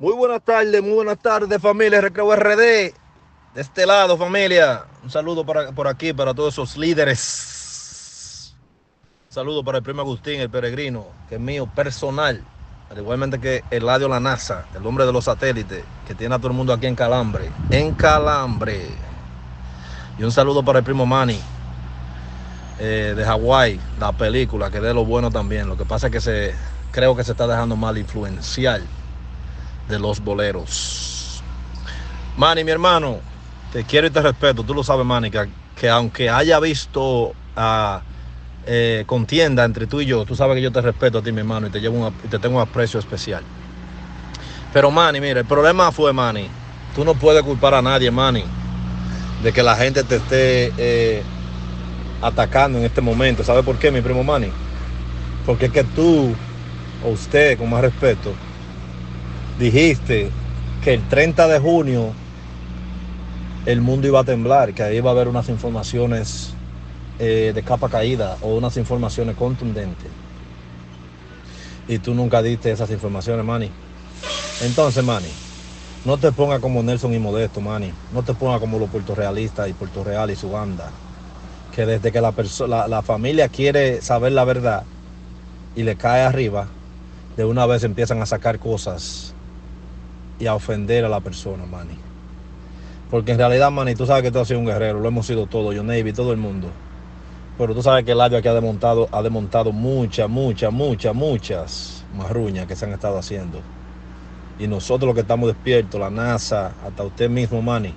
Muy buenas tardes, muy buenas tardes, familia Recreo RD. De este lado, familia. Un saludo para, por aquí para todos esos líderes. Un saludo para el primo Agustín, el peregrino, que es mío personal. Al igualmente que Eladio La NASA, el hombre de los satélites, que tiene a todo el mundo aquí en Calambre. En Calambre. Y un saludo para el primo Manny, eh, de Hawái, la película, que de lo bueno también. Lo que pasa es que se, creo que se está dejando mal influencial de los boleros. Manny, mi hermano, te quiero y te respeto. Tú lo sabes, Manny, que, que aunque haya visto a eh, contienda entre tú y yo, tú sabes que yo te respeto a ti, mi hermano, y te, llevo un, y te tengo un aprecio especial. Pero, Manny, mira, el problema fue, Manny, tú no puedes culpar a nadie, Manny, de que la gente te esté eh, atacando en este momento. ¿Sabe por qué, mi primo Manny? Porque es que tú, o usted, con más respeto, dijiste que el 30 de junio el mundo iba a temblar, que ahí iba a haber unas informaciones eh, de capa caída o unas informaciones contundentes. Y tú nunca diste esas informaciones, Manny. Entonces, Manny, no te ponga como Nelson y Modesto, Manny. No te ponga como los puertorrealistas y Puerto Real y su banda. Que desde que la, la, la familia quiere saber la verdad y le cae arriba, de una vez empiezan a sacar cosas y a ofender a la persona, Manny. Porque en realidad, Manny, tú sabes que tú has sido un guerrero, lo hemos sido todos, yo, Navy, todo el mundo. Pero tú sabes que el labio aquí ha desmontado, ha desmontado muchas, muchas, muchas, muchas marruñas que se han estado haciendo. Y nosotros los que estamos despiertos, la NASA, hasta usted mismo, Manny,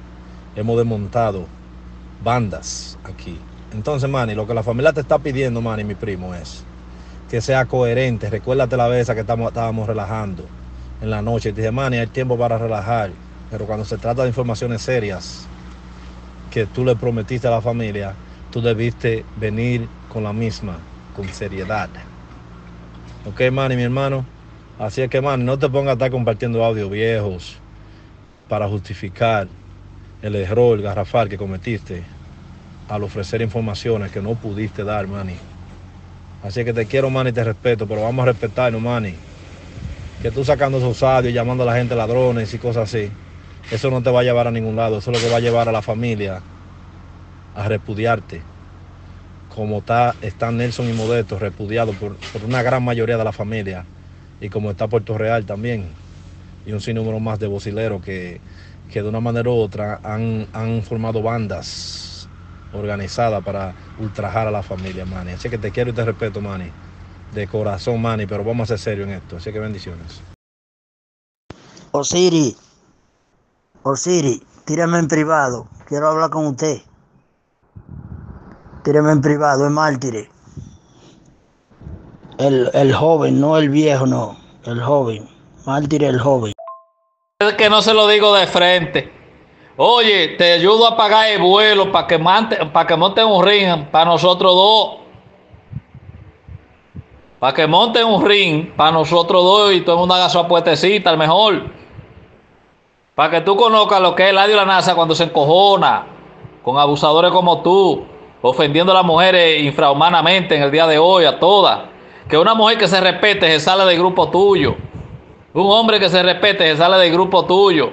hemos desmontado bandas aquí. Entonces, Manny, lo que la familia te está pidiendo, Manny, mi primo, es que sea coherente. Recuérdate la vez que estamos, estábamos relajando en la noche. Dije, Manny, hay tiempo para relajar. Pero cuando se trata de informaciones serias que tú le prometiste a la familia, tú debiste venir con la misma, con seriedad. Ok, Manny, mi hermano. Así es que, Manny, no te pongas a estar compartiendo audios viejos para justificar el error garrafal que cometiste al ofrecer informaciones que no pudiste dar, Manny. Así que te quiero, Manny, te respeto, pero vamos a respetarnos, Manny. Que tú sacando esos audios, llamando a la gente ladrones y cosas así, eso no te va a llevar a ningún lado. Eso es lo que va a llevar a la familia a repudiarte. Como está, está Nelson y Modesto repudiados por, por, una gran mayoría de la familia. Y como está Puerto Real también. Y un sinnúmero más de vocileros que, que de una manera u otra han, han formado bandas organizadas para ultrajar a la familia, Manny. Así que te quiero y te respeto, Manny. De corazón, Manny, pero vamos a ser serios en esto. Así que bendiciones. Osiri, Osiri, tírame en privado. Quiero hablar con usted. Tírame en privado, es mártir. El, el joven, no el viejo, no. El joven. Mártir el joven. Es que no se lo digo de frente. Oye, te ayudo a pagar el vuelo para que, pa que monten un ring para nosotros dos. Para que monten un ring para nosotros dos y todo una gaso puestecita, al mejor. Para que tú conozcas lo que es el y la NASA cuando se encojona con abusadores como tú, ofendiendo a las mujeres infrahumanamente en el día de hoy, a todas. Que una mujer que se respete se sale del grupo tuyo. Un hombre que se respete se sale del grupo tuyo.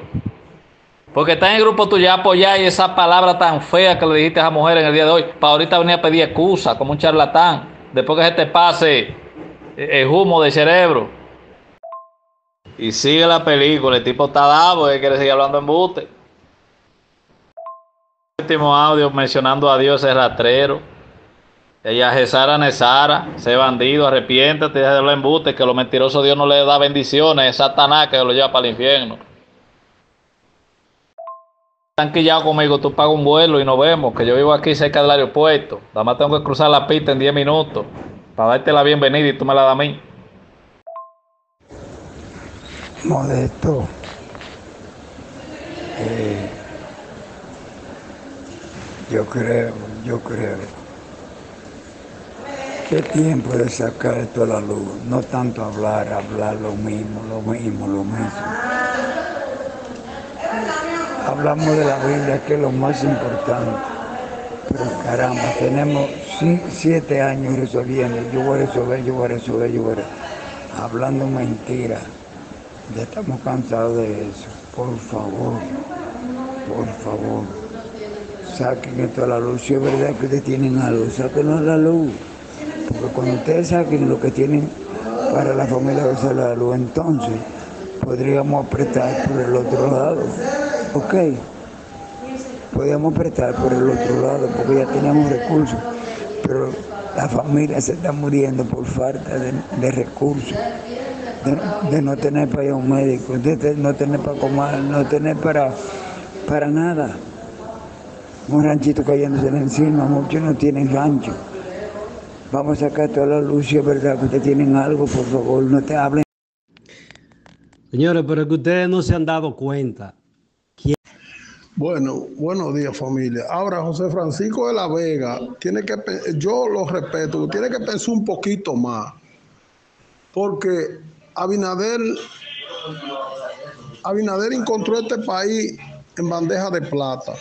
Porque está en el grupo tuyo apoyar esa palabra tan fea que le dijiste a esa mujer en el día de hoy. Para ahorita venir a pedir excusa como un charlatán. Después que se te pase el humo del cerebro. Y sigue la película. El tipo está dado. Él quiere seguir hablando en buste. Último audio mencionando a Dios es rastrero. Ella Gesara Nesara, ese bandido, arrepiéntate de los embustes, que los mentirosos Dios no le da bendiciones, es Satanás que lo lleva para el infierno. Están quillados conmigo, tú pagas un vuelo y nos vemos, que yo vivo aquí cerca del aeropuerto. Nada más tengo que cruzar la pista en 10 minutos para darte la bienvenida y tú me la das a mí. Modesto. Eh, yo creo, yo creo ¿Qué tiempo de sacar esto a la luz? No tanto hablar, hablar lo mismo, lo mismo, lo mismo. Hablamos de la Biblia, que es lo más importante. Pero caramba, tenemos siete años resolviendo. Yo voy a resolver, yo voy a resolver, yo voy a resolver. Hablando mentiras. Ya estamos cansados de eso. Por favor, por favor, saquen esto a la luz. Si es verdad que ustedes tienen algo, sáquenlo a la luz. Porque cuando ustedes saquen lo que tienen para la familia de la luz, entonces podríamos apretar por el otro lado. ¿Ok? Podríamos apretar por el otro lado porque ya tenemos recursos. Pero la familia se está muriendo por falta de, de recursos. De, no tener para ir a un médico, de no tener para comer, no tener para, para nada. Un ranchito cayéndose encima, muchos no tienen rancho. Vamos a sacar toda la luz, es verdad que ustedes tienen algo, por favor, no te hablen. Señores, pero que ustedes no se han dado cuenta. Bueno, buenos días familia. Ahora José Francisco de la Vega tiene que, yo lo respeto, tiene que pensar un poquito más, porque Abinader, Abinader encontró este país en bandeja de plata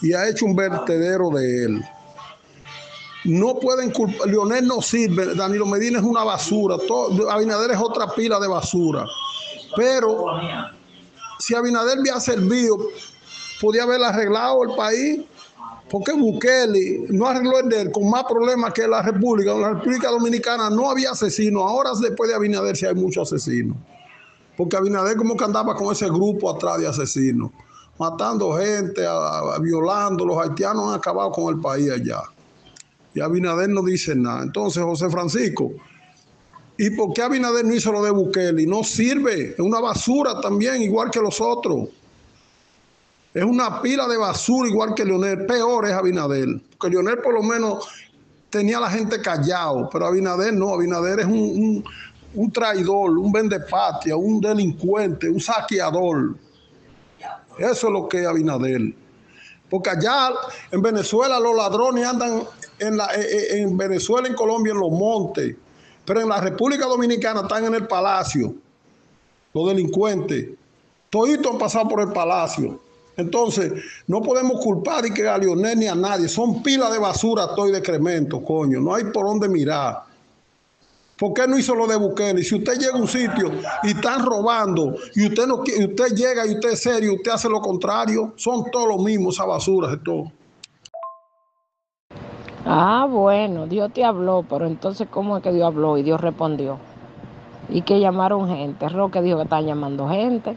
y ha hecho un vertedero de él. No pueden culpar, Leonel no sirve, Danilo Medina es una basura, todo, Abinader es otra pila de basura. Pero si Abinader había servido, podía haber arreglado el país, porque Bukele no arregló el de él con más problemas que la República. En la República Dominicana no había asesinos, ahora después de Abinader sí hay muchos asesinos. Porque Abinader como que andaba con ese grupo atrás de asesinos, matando gente, violando, los haitianos han acabado con el país allá. Y Abinader no dice nada. Entonces, José Francisco, ¿y por qué Abinader no hizo lo de Bukele? No sirve, es una basura también, igual que los otros. Es una pila de basura igual que Leonel. Peor es Abinader. Porque Leonel por lo menos tenía a la gente callado. Pero Abinader no. Abinader es un, un, un traidor, un vendepatria, un delincuente, un saqueador. Eso es lo que es Abinader. Porque allá en Venezuela los ladrones andan en, la, en Venezuela, en Colombia, en los montes. Pero en la República Dominicana están en el palacio. Los delincuentes. Toditos han pasado por el palacio. Entonces, no podemos culpar y que a Lionel ni a nadie. Son pilas de basura, estoy de cremento, coño. No hay por dónde mirar. ¿Por qué no hizo lo de Bukele? Si usted llega a un sitio y están robando y usted no usted llega y usted es serio, usted hace lo contrario, son todos los mismos, esa basura de todo. Ah, bueno, Dios te habló, pero entonces, ¿cómo es que Dios habló y Dios respondió? Y que llamaron gente. Roque dijo que están llamando gente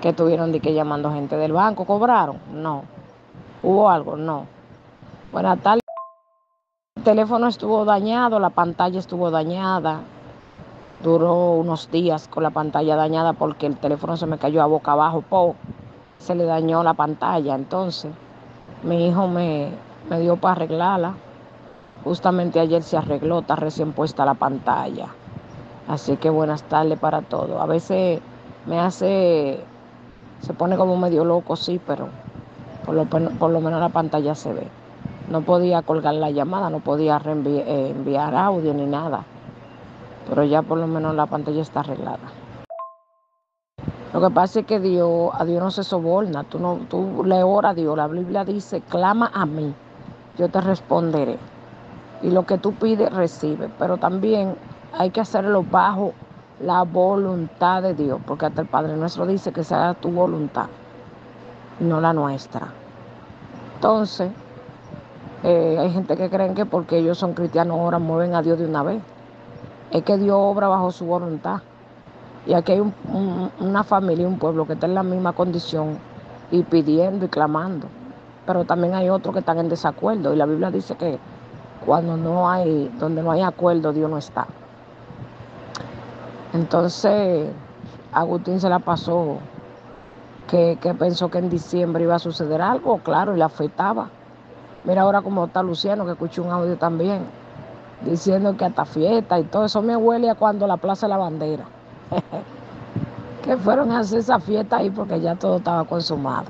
que tuvieron de que llamando gente del banco, ¿cobraron? No. ¿Hubo algo? No. Buenas tardes. El teléfono estuvo dañado, la pantalla estuvo dañada. Duró unos días con la pantalla dañada porque el teléfono se me cayó a boca abajo, po. Se le dañó la pantalla. Entonces, mi hijo me, me dio para arreglarla. Justamente ayer se arregló, está recién puesta la pantalla. Así que buenas tardes para todos. A veces me hace se pone como medio loco, sí, pero por lo, por lo, menos la pantalla se ve. No podía colgar la llamada, no podía reenviar, eh, enviar audio ni nada. Pero ya por lo menos la pantalla está arreglada. Lo que pasa es que Dios, a Dios no se soborna. Tú, no, tú le oras a Dios. La Biblia dice, clama a mí, yo te responderé. Y lo que tú pides, recibe. Pero también hay que hacerlo bajo la voluntad de Dios, porque hasta el Padre nuestro dice que sea tu voluntad, no la nuestra. Entonces, eh, hay gente que creen que porque ellos son cristianos ahora mueven a Dios de una vez. Es que Dios obra bajo su voluntad. Y aquí hay un, un, una familia, un pueblo que está en la misma condición y pidiendo y clamando. Pero también hay otros que están en desacuerdo. Y la Biblia dice que cuando no hay, donde no hay acuerdo, Dios no está. Entonces, Agustín se la pasó, que, que, pensó que en diciembre iba a suceder algo, claro, y la afectaba. Mira ahora cómo está Luciano, que escuché un audio también, diciendo que hasta fiesta y todo eso me huele a cuando la Plaza de la Bandera. que fueron a hacer esa fiesta ahí porque ya todo estaba consumado.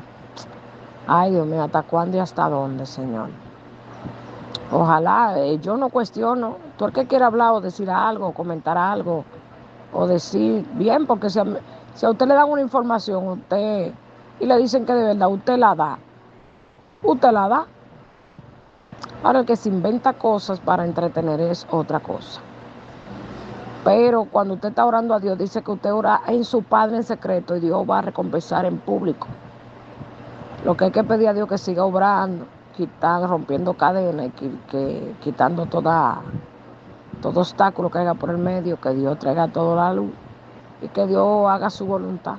Ay, Dios mío, ¿hasta cuándo y hasta dónde, Señor? Ojalá, eh, yo no cuestiono, tú el que quiera hablar o decir algo, comentar algo, o decir bien, porque si a, usted le dan una información usted y le dicen que de verdad usted la da, usted la da. Ahora el que se inventa cosas para entretener es otra cosa. Pero cuando usted está orando a Dios, dice que usted ora en su Padre en secreto y Dios va a recompensar en público. Lo que hay que pedir a Dios que siga obrando, quitando, rompiendo cadenas y que- quitando toda, todo obstáculo que haya por el medio, que Dios traiga toda la luz y que Dios haga su voluntad.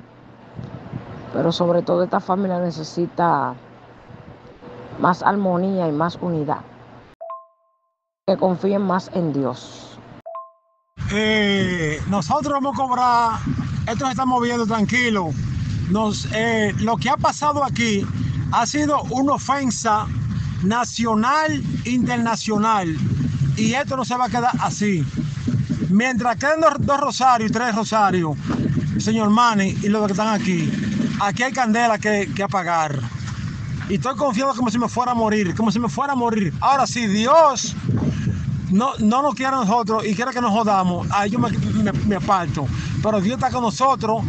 Pero sobre todo esta familia necesita más armonía y más unidad. Que confíen más en Dios. Eh, nosotros vamos a cobrar, esto se está moviendo tranquilo. Nos, eh, lo que ha pasado aquí ha sido una ofensa nacional, internacional. Y esto no se va a quedar así. Mientras queden dos, dos rosarios y tres rosarios, señor Manny y los que están aquí, aquí hay candela que, que apagar. Y estoy confiado como si me fuera a morir, como si me fuera a morir. Ahora, si Dios no, no nos quiere a nosotros y quiere que nos jodamos, ahí yo me, me- me aparto. Pero Dios está con nosotros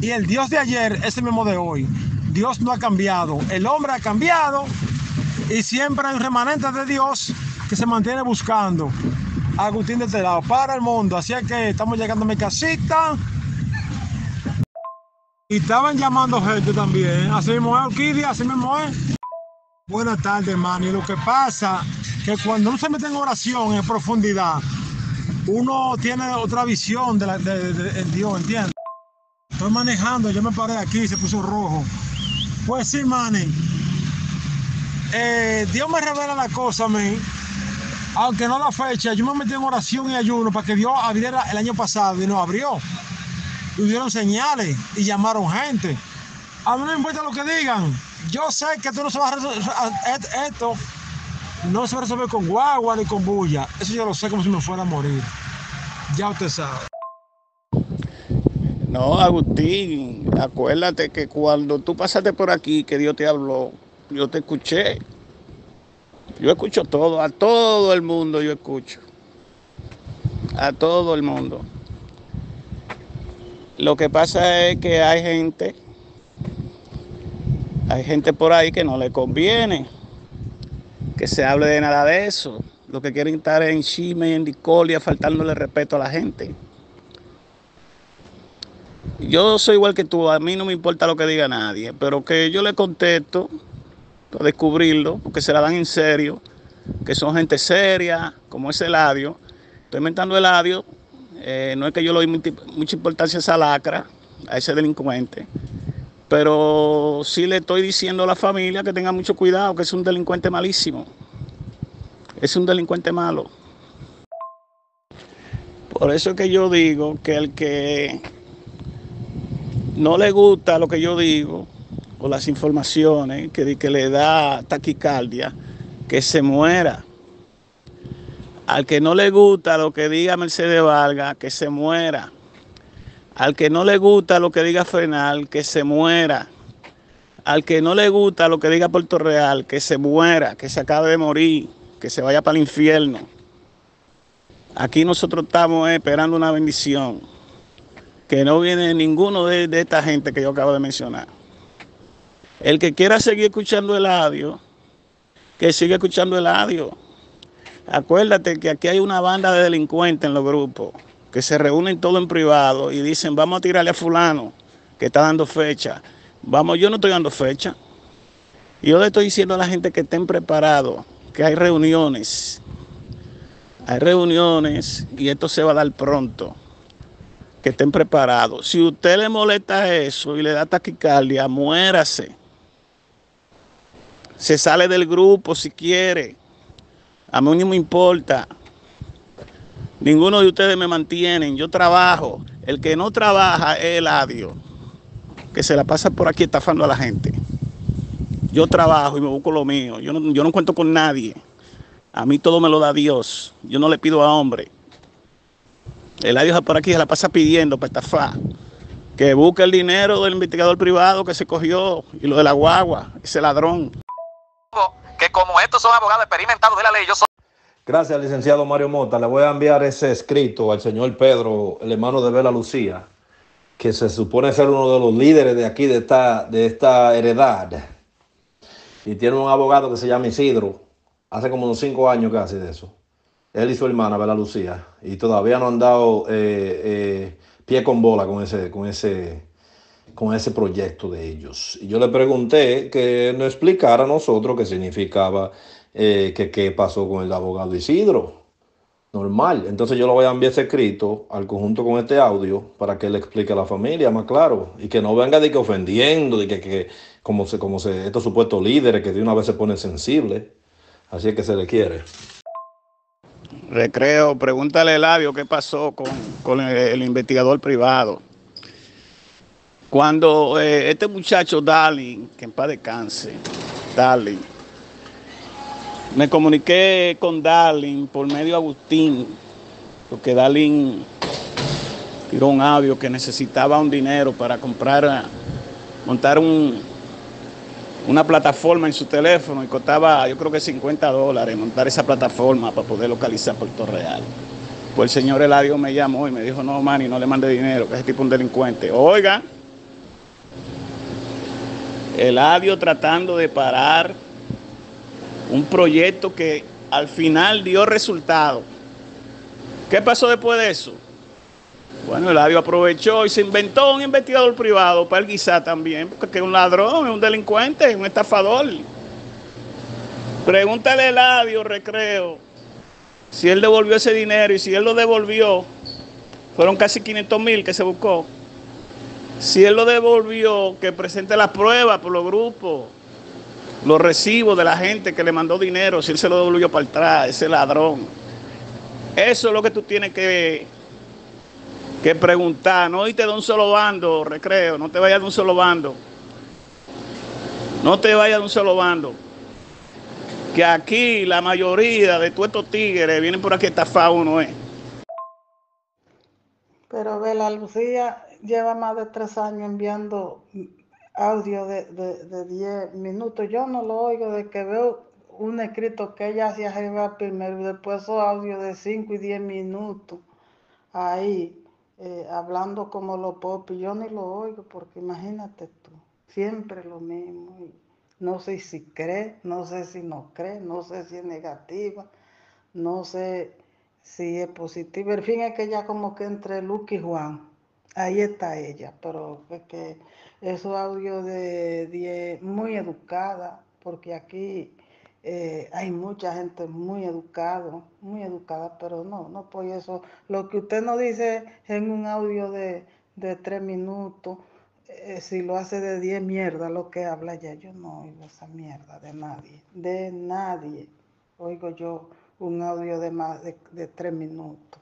y el Dios de ayer es el mismo de hoy. Dios no ha cambiado. El hombre ha cambiado y siempre hay un remanente de Dios que se mantiene buscando. Agustín de este lado, para el mundo. Así es que estamos llegando a mi casita. Y estaban llamando gente también. Así mismo es, Orquídea, así mismo es. Buenas tardes, Manny. Lo que pasa que cuando uno se mete en oración en profundidad, uno tiene otra visión de Dios, ¿entiendes? Estoy manejando, yo me paré aquí, se puso rojo. Pues sí, Manny. Eh, Dios me revela la cosa a mí. Aunque no la fecha, yo me metí en oración y ayuno para que Dios abriera el año pasado y no abrió. Y dieron señales y llamaron gente. A mí no me importa lo que digan. Yo sé que esto no se va a resolver, esto no se va a resolver con guagua ni con bulla. Eso yo lo sé como si me fuera a morir. Ya usted sabe. No, Agustín, acuérdate que cuando tú pasaste por aquí, que Dios te habló, yo te escuché. Yo escucho todo, a todo el mundo yo escucho. A todo el mundo. Lo que pasa es que hay gente, hay gente por ahí que no le conviene que se hable de nada de eso. Lo que quieren estar en chisme y en discordia, faltándole respeto a la gente. Yo soy igual que tú, a mí no me importa lo que diga nadie, pero que yo le contesto para descubrirlo, porque se la dan en serio, que son gente seria, como es Eladio. Estoy inventando Eladio, eh, no es que yo le doy mucha importancia a esa lacra, a ese delincuente, pero sí le estoy diciendo a la familia que tenga mucho cuidado, que es un delincuente malísimo, es un delincuente malo. Por eso es que yo digo que el que no le gusta lo que yo digo o las informaciones que, que le da taquicardia, que se muera. Al que no le gusta lo que diga Mercedes Vargas, que se muera. Al que no le gusta lo que diga Frenal, que se muera. Al que no le gusta lo que diga Puerto Real, que se muera, que se acabe de morir, que se vaya para el infierno. Aquí nosotros estamos esperando una bendición que no viene ninguno de, de esta gente que yo acabo de mencionar. El que quiera seguir escuchando el audio, que siga escuchando el audio. Acuérdate que aquí hay una banda de delincuentes en los grupos que se reúnen todo en privado y dicen, vamos a tirarle a fulano que está dando fecha. Vamos, yo no estoy dando fecha. Yo le estoy diciendo a la gente que estén preparados, que hay reuniones. Hay reuniones y esto se va a dar pronto que estén preparados. Si usted le molesta eso y le da taquicardia, muérase. Se sale del grupo si quiere. A mí no me importa. Ninguno de ustedes me mantienen. Yo trabajo. El que no trabaja es el adio, que se la pasa por aquí estafando a la gente. Yo trabajo y me busco lo mío. Yo no, yo no cuento con nadie. A mí todo me lo da Dios. Yo no le pido a hombre. El adiós por aquí se la pasa pidiendo para estafar. Que busque el dinero del investigador privado que se cogió y lo de la guagua, ese ladrón. Como estos son abogados experimentados de la ley, yo soy Gracias, licenciado Mario Mota. Le voy a enviar ese escrito al señor Pedro, el hermano de Bela Lucía, que se supone ser uno de los líderes de aquí, de esta, de esta heredad. Y tiene un abogado que se llama Isidro, hace como unos cinco años casi de eso. él y su hermana, Bela Lucía, y todavía no han dado eh, eh, pie con bola con ese, con ese, con ese proyecto de ellos. Yo le pregunté que nos explicara a nosotros qué significaba, eh, que qué pasó con el abogado Isidro. Normal. Entonces yo lo voy a enviar ese escrito al conjunto con este audio para que él explique a la familia más claro y que no venga de que ofendiendo, de que, que como se, como se, estos supuestos líderes que de una vez se ponen sensibles. Así es que se le quiere. Recreo, pregúntale a Eladio qué pasó con, con el investigador privado. Cuando eh, este muchacho Darling, que en paz descanse, Darling, me comuniqué con Darling por medio de Agustín, porque Darling tiró un audio que necesitaba un dinero para comprar, montar un, una plataforma en su teléfono y costaba, yo creo que 50 dólares montar esa plataforma para poder localizar Puerto Real. Pues el señor Eladio me llamó y me dijo, no, Manny, no le mande dinero, que ese tipo es un delincuente. Oiga, Eladio tratando de parar un proyecto que al final dio resultado. ¿Qué pasó después de eso? Bueno, Eladio aprovechó y se inventó un investigador privado para el guisar también, porque es un ladrón, es un delincuente, es un estafador. Pregúntale a Eladio, recreo, si él devolvió ese dinero y si él lo devolvió, fueron casi 500 mil que se buscó. Si él lo devolvió, que presente las pruebas por los grupos, los recibos de la gente que le mandó dinero, si él se lo devolvió para atrás, ese ladrón. Eso es lo que tú tienes que, que preguntar. No irte de un solo bando, recreo, no te vayas de un solo bando. No te vayas de un solo bando. Que aquí la mayoría de todos estos tigres vienen por aquí a estafar uno, ¿eh? Pero Bela Lucía lleva más de tres años enviando audio de, de, 10 minutos. Yo no lo oigo de que veo un escrito que ella hacía arriba primero y después esos audios de 5 y 10 minutos ahí eh, hablando como los pop. Yo ni lo oigo porque imagínate tú, siempre lo mismo. No sé si cree, no sé si no cree, no sé si es negativa, no sé si es positiva. El fin es que ya como que entre Luke y Juan, ahí está ella, pero es que esos audios de 10, muy educada, porque aquí eh, hay mucha gente muy educada, muy educada, pero no, no por eso. Lo que usted no dice en un audio de, de tres minutos, eh, si lo hace de 10 mierda, lo que habla ya, yo no oigo esa mierda de nadie, de nadie. Oigo yo un audio de más de, de tres minutos.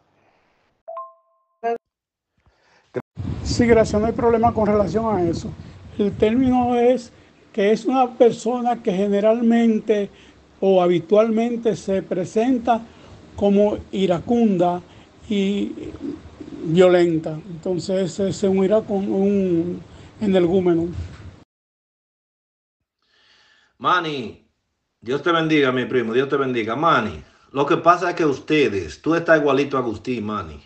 Sí, gracias, no hay problema con relación a eso. El término es que es una persona que generalmente o habitualmente se presenta como iracunda y violenta. Entonces es un iracundo, un energúmeno. Manny, Dios te bendiga, mi primo, Dios te bendiga. Manny, lo que pasa es que ustedes, tú estás igualito a Agustín, Manny.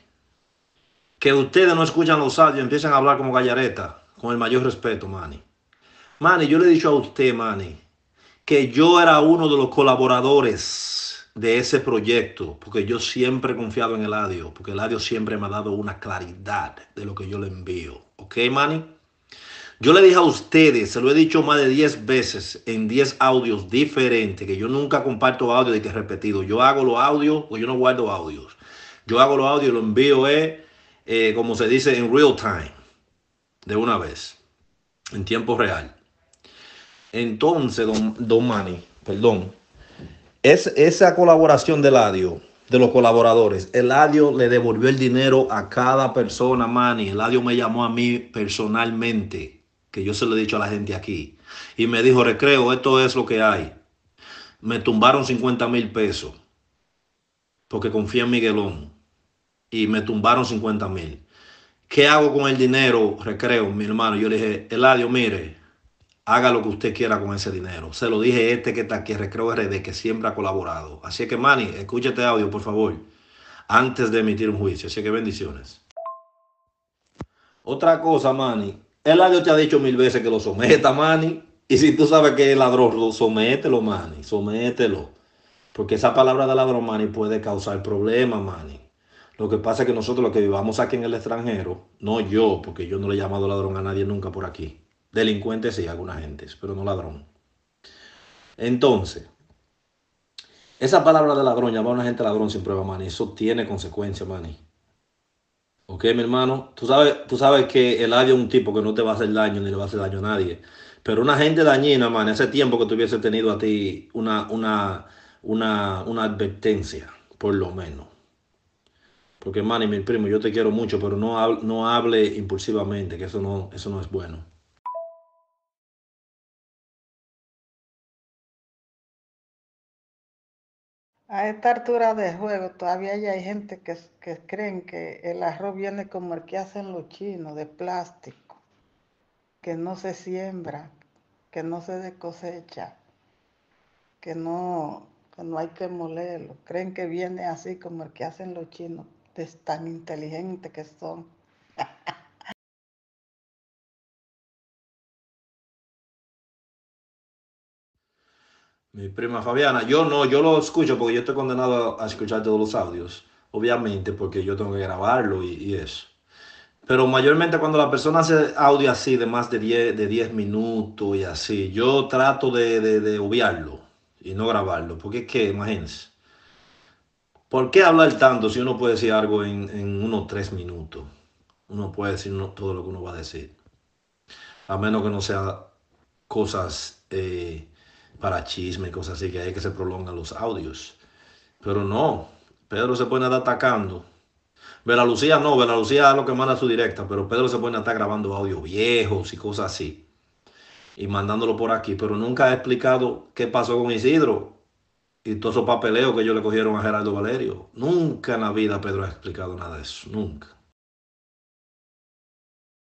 Que ustedes no escuchan los audios empiezan a hablar como gallareta, con el mayor respeto, Manny. Manny, yo le he dicho a usted, Manny, que yo era uno de los colaboradores de ese proyecto, porque yo siempre he confiado en Eladio, porque Eladio siempre me ha dado una claridad de lo que yo le envío. ¿Ok, Manny? Yo le dije a ustedes, se lo he dicho más de 10 veces en 10 audios diferentes, que yo nunca comparto audio de que repetido. Yo hago los audios o yo no guardo audios. Yo hago los audios lo envío, eh, eh, como se dice, en real time, de una vez, en tiempo real. Entonces, don, don Manny, perdón, es esa colaboración del Eladio, de los colaboradores. Eladio le devolvió el dinero a cada persona, Manny. Eladio me llamó a mí personalmente, que yo se lo he dicho a la gente aquí. Y me dijo, recreo, esto es lo que hay. Me tumbaron 50 mil pesos, porque confía en Miguelón. Y me tumbaron 50 mil. ¿Qué hago con el dinero, recreo, mi hermano? Yo le dije, Eladio, mire, haga lo que usted quiera con ese dinero. Se lo dije este que está aquí, Recreo RD, que siempre ha colaborado. Así que, Manny, escúchate audio, por favor, antes de emitir un juicio. Así que bendiciones. Otra cosa, Manny. El audio te ha dicho mil veces que lo someta, Manny. Y si tú sabes que es ladrón, somételo, Manny. Somételo. Porque esa palabra de ladrón, Manny, puede causar problemas, Manny. Lo que pasa es que nosotros los que vivamos aquí en el extranjero, no yo, porque yo no le he llamado ladrón a nadie nunca por aquí. Delincuente sí, alguna gente, pero no ladrón. Entonces, esa palabra de ladrón, llamar a una gente ladrón sin prueba, Manny, eso tiene consecuencias, Manny. Ok, mi hermano, tú sabes, tú sabes que el es un tipo que no te va a hacer daño ni le va a hacer daño a nadie. Pero una gente dañina, man, ese tiempo que tuviese tenido a ti una, una, una, una advertencia, por lo menos. Porque, man, y mi primo, yo te quiero mucho, pero no, no hable impulsivamente, que eso no, eso no es bueno. A esta altura de juego todavía hay gente que, que creen que el arroz viene como el que hacen los chinos, de plástico, que no se siembra, que no se cosecha, que no, que no hay que molerlo. Creen que viene así como el que hacen los chinos, tan inteligentes que son. Mi prima Fabiana, yo no, yo lo escucho porque yo estoy condenado a escuchar todos los audios, obviamente porque yo tengo que grabarlo y, eso. Pero mayormente cuando la persona hace audio así de más de 10, de 10 minutos y así, yo trato de, de, obviarlo y no grabarlo. Porque es que, imagínense, ¿por qué hablar tanto si uno puede decir algo en, unos 3 minutos? Uno puede decir todo lo que uno va a decir. A menos que no sea cosas... Eh, para chisme y cosas así, que hay que se prolongan los audios. Pero no, Pedro se pone a estar atacando. Vela Lucía no, Vela Lucía es lo que manda su directa, pero Pedro se pone a estar grabando audios viejos y cosas así. Y mandándolo por aquí, pero nunca ha explicado qué pasó con Isidro y todos esos papeleos que ellos le cogieron a Gerardo Valerio. Nunca en la vida Pedro ha explicado nada de eso, nunca.